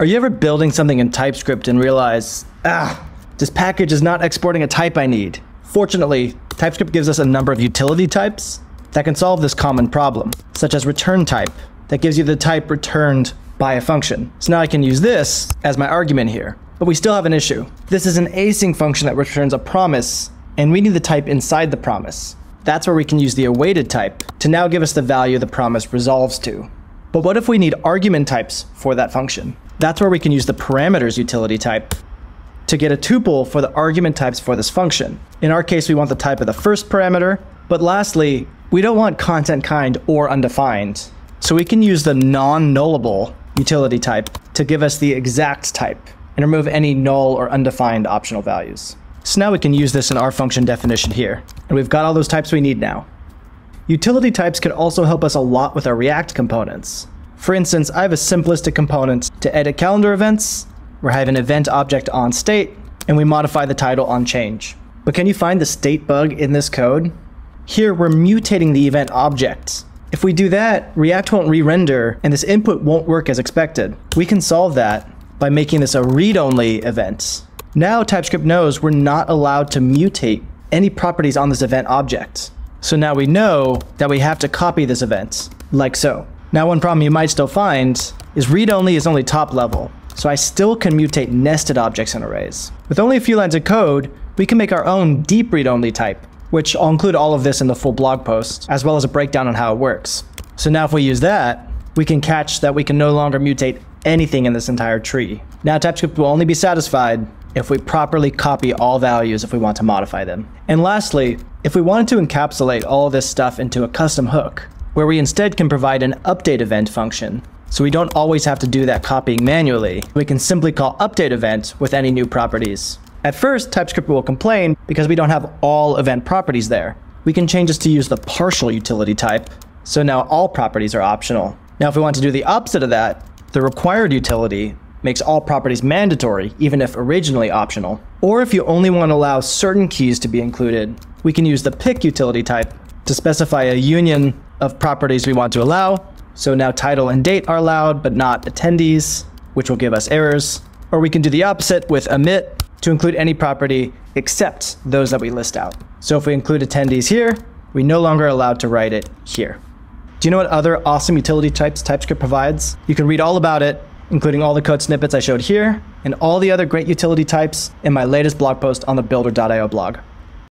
Are you ever building something in TypeScript and realize, ah, this package is not exporting a type I need? Fortunately, TypeScript gives us a number of utility types that can solve this common problem, such as return type, that gives you the type returned by a function. So now I can use this as my argument here. But we still have an issue. This is an async function that returns a promise, and we need the type inside the promise. That's where we can use the awaited type to now give us the value the promise resolves to. But what if we need argument types for that function? That's where we can use the parameters utility type to get a tuple for the argument types for this function. In our case, we want the type of the first parameter, but lastly, we don't want content kind or undefined. So we can use the non-nullable utility type to give us the exact type and remove any null or undefined optional values. So now we can use this in our function definition here. And we've got all those types we need now. Utility types can also help us a lot with our React components. For instance, I have a simplistic component to edit calendar events, I have an event object on state, and we modify the title on change. But can you find the state bug in this code? Here, we're mutating the event object. If we do that, React won't re-render, and this input won't work as expected. We can solve that by making this a read-only event. Now TypeScript knows we're not allowed to mutate any properties on this event object. So now we know that we have to copy this event, like so. Now one problem you might still find is read-only is only top level, so I still can mutate nested objects in arrays. With only a few lines of code, we can make our own deep read-only type, which I'll include all of this in the full blog post, as well as a breakdown on how it works. So now if we use that, we can catch that we can no longer mutate anything in this entire tree. Now TypeScript will only be satisfied if we properly copy all values if we want to modify them. And lastly, if we wanted to encapsulate all this stuff into a custom hook, where we instead can provide an update event function, so we don't always have to do that copying manually, we can simply call update event with any new properties. At first, TypeScript will complain because we don't have all event properties there. We can change this to use the partial utility type, so now all properties are optional. Now if we want to do the opposite of that, the required utility makes all properties mandatory, even if originally optional. Or if you only want to allow certain keys to be included, we can use the pick utility type to specify a union of properties we want to allow. So now title and date are allowed, but not attendees, which will give us errors. Or we can do the opposite with omit to include any property except those that we list out. So if we include attendees here, we no longer allowed to write it here. Do you know what other awesome utility types TypeScript provides? You can read all about it including all the code snippets I showed here, and all the other great utility types in my latest blog post on the builder.io blog.